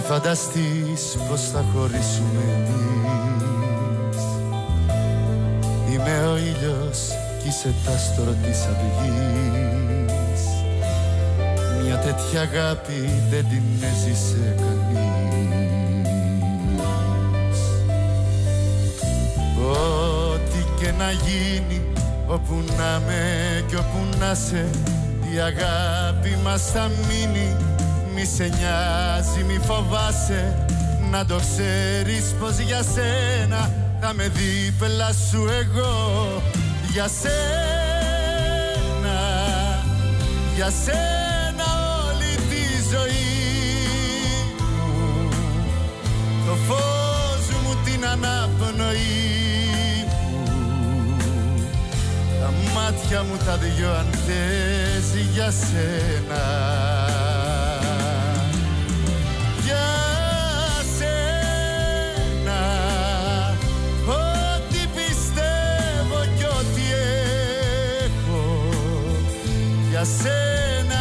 φανταστείς πως θα χωρίσουμε εμείς. Είμαι ο ήλιος κι είσαι τ' άστρο της αυγής. Μια τέτοια αγάπη δεν την έζησε κανείς. Ό,τι και να γίνει όπου να με κι όπου να σε η αγάπη μας θα μείνει μη σε νοιάζει, μη φοβάσαι. Να το ξέρεις πως για σένα Θα με δίπλα σου εγώ. Για σένα Για σένα όλη τη ζωή μου. Το φως μου την αναπνοή μου. Τα μάτια μου τα δυο αν θες για σένα σένα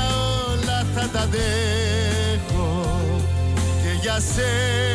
όλα θα τα δέχω. Και για σένα